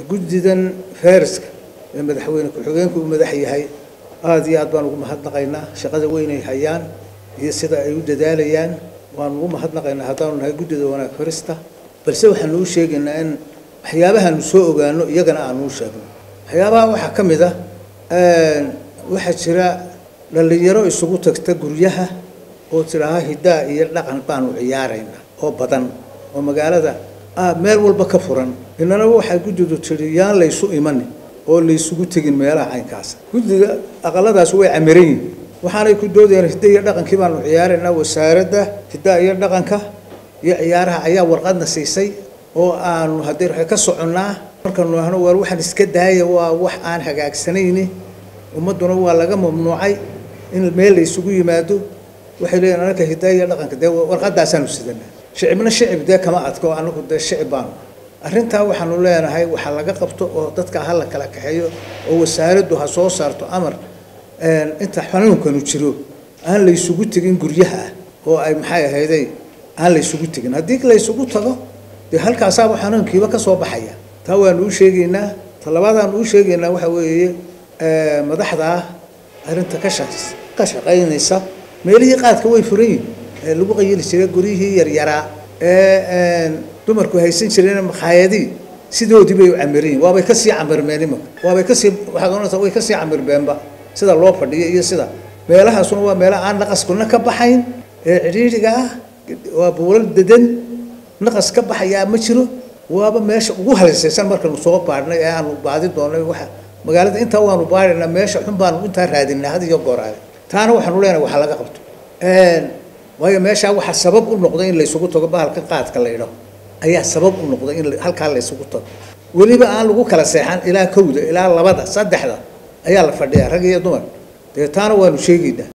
guddidan feeriska ee madaxweyne ku-xigeenku uu madax yahay aada iyo aad baan ugu mahadnaqaynaa. Shaqada weynay hayaan iyo sida ay u dadaalayaan waan ugu mahadnaqaynaa haddaanu nahay guddida wanaag farista. Balse waxaanu u sheegaynaa in waxyaabahaanu soo ogaano iyagana aanu u sheegno. Waxyaabaha waxaa ka mid ah waxaa jira dhallinyaro isugu tagta guryaha oo tidhaaha hiddaa iyo dhaqan baanu ciyaaraynaa oo badan oo magaalada meel walba ka furan. Inana waxay guddidu tidhi yaan laysu imani oo laysugu tegin meelaha caynkaasa guddida aqaladaas way camiran yihiin waxaanay ku doodayaan hidda iyo dhaqankii baanu ciyaaraynaa wasaaradda hiddaa iyo dhaqanka iyo ciyaaraha ayaa warqadna siisay oo aanu haddii waxay ka soconnaa markaanu ahno waar waxaan iska daaya waa wax aan hagaagsanayni ummadduna waa laga mamnuucay in meel laysugu yimaado. Waxay leeyihiin anaka hiddaa iyo dhaqanka dee warqadaasaanu sidanaa shicibna shicib dee kama adko anagu dee shicib baanu. Arrintaa waxaanu leenahay waxaa laga qabto oo dadka ha la kala kaxeeyo oo wasaaraddu ha soo saarto amar inta xanuunkanu jiro aan laysugu tegin guryaha ah oo ay maxay ahayday aan laysugu tegin. Haddii laysugu tago dee halkaasaaba xanuunkiiba ka soo baxaya. Taa waanu u sheegaynaa talabaadaanu u sheegaynaa waxa weeye madaxdaa arrinta ka sha ka shaqaynaysa meelihii qaadka way furan yihiin lagu qayili jiray guryihii yaryaraa ee dumarku haysan jireen makhaayadii sidoodii bay u camireen. Waabay ka sii camirmeen imanka waabay ka sii waxaad oranaysaa way ka sii camirmeenba sida loo fadhiyo iyo sida. Meelahaasuna waa meelaha aan naqaskuna ka baxayn. Ee cidhiidhiga ah waa buulal dedan naqas ka baxayaa ma jiro. Waaba meesha ugu halisaysan markanu soo baadhnay ee aanu baadi doonay waxa. Magaalada intaa waanu baadhaynaa meesha xun baanu intaa raadinaa had iyo gooraale taana waxaanu leenahay waxa laga qabto waayo meeshaa waxaa sabab u noqday in laysugu tago bahalka qaadka la idhaho ayaa sabab u noqday in halkaa laysugu tago. Weliba aan lagu kala seexan ilaa kowda ilaa labada saddexda ayaa la fadhiyaa rag iyo dumar. Dee taana waanu sheegaynaa